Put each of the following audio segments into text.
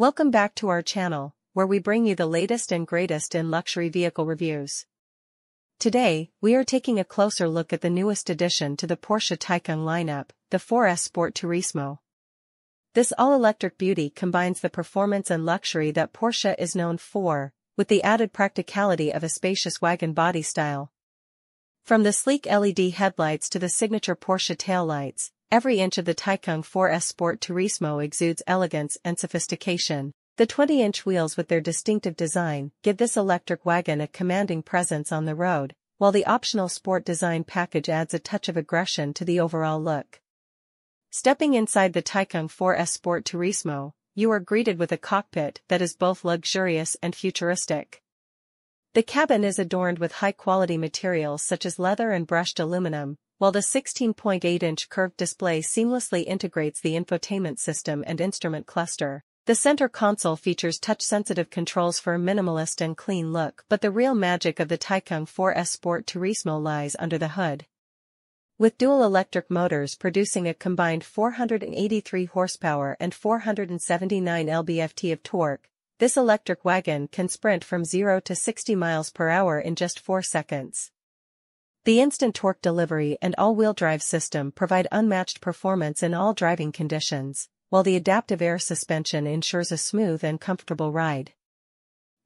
Welcome back to our channel, where we bring you the latest and greatest in luxury vehicle reviews. Today, we are taking a closer look at the newest addition to the Porsche Taycan lineup, the 4S Sport Turismo. This all-electric beauty combines the performance and luxury that Porsche is known for, with the added practicality of a spacious wagon body style. From the sleek LED headlights to the signature Porsche taillights, every inch of the Taycan 4S Sport Turismo exudes elegance and sophistication. The 20-inch wheels with their distinctive design give this electric wagon a commanding presence on the road, while the optional sport design package adds a touch of aggression to the overall look. Stepping inside the Taycan 4S Sport Turismo, you are greeted with a cockpit that is both luxurious and futuristic. The cabin is adorned with high-quality materials such as leather and brushed aluminum, while the 16.8-inch curved display seamlessly integrates the infotainment system and instrument cluster. The center console features touch-sensitive controls for a minimalist and clean look but the real magic of the Taycan 4S Sport Turismo lies under the hood. With dual electric motors producing a combined 483 horsepower and 479 lb-ft of torque, this electric wagon can sprint from 0 to 60 miles per hour in just 4 seconds. The instant torque delivery and all-wheel drive system provide unmatched performance in all driving conditions, while the adaptive air suspension ensures a smooth and comfortable ride.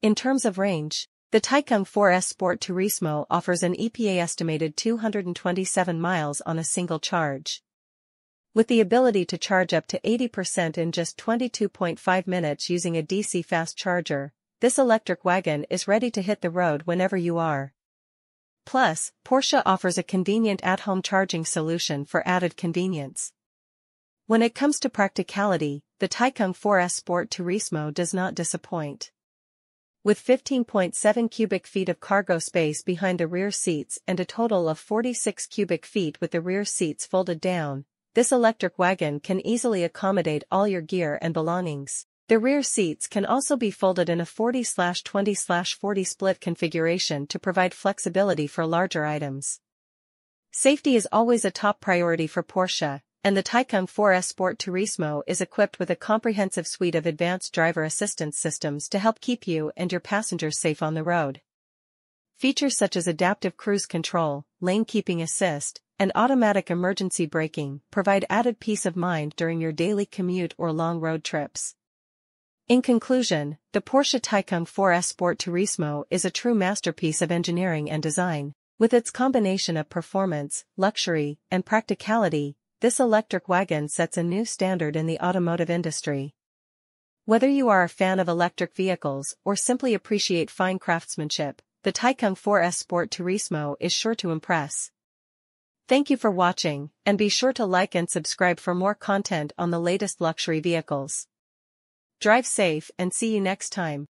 In terms of range, the Taycan 4S Sport Turismo offers an EPA estimated 227 miles on a single charge. With the ability to charge up to 80% in just 22.5 minutes using a DC fast charger, this electric wagon is ready to hit the road whenever you are. Plus, Porsche offers a convenient at-home charging solution for added convenience. When it comes to practicality, the Taycan 4S Sport Turismo does not disappoint. With 15.7 cubic feet of cargo space behind the rear seats and a total of 46 cubic feet with the rear seats folded down, this electric wagon can easily accommodate all your gear and belongings. The rear seats can also be folded in a 40-20-40 split configuration to provide flexibility for larger items. Safety is always a top priority for Porsche, and the Taycan 4S Sport Turismo is equipped with a comprehensive suite of advanced driver assistance systems to help keep you and your passengers safe on the road. Features such as adaptive cruise control, lane keeping assist, and automatic emergency braking provide added peace of mind during your daily commute or long road trips. In conclusion, the Porsche Taycan 4S Sport Turismo is a true masterpiece of engineering and design. With its combination of performance, luxury, and practicality, this electric wagon sets a new standard in the automotive industry. Whether you are a fan of electric vehicles or simply appreciate fine craftsmanship, the Taycan 4S Sport Turismo is sure to impress. Thank you for watching, and be sure to like and subscribe for more content on the latest luxury vehicles. Drive safe and see you next time.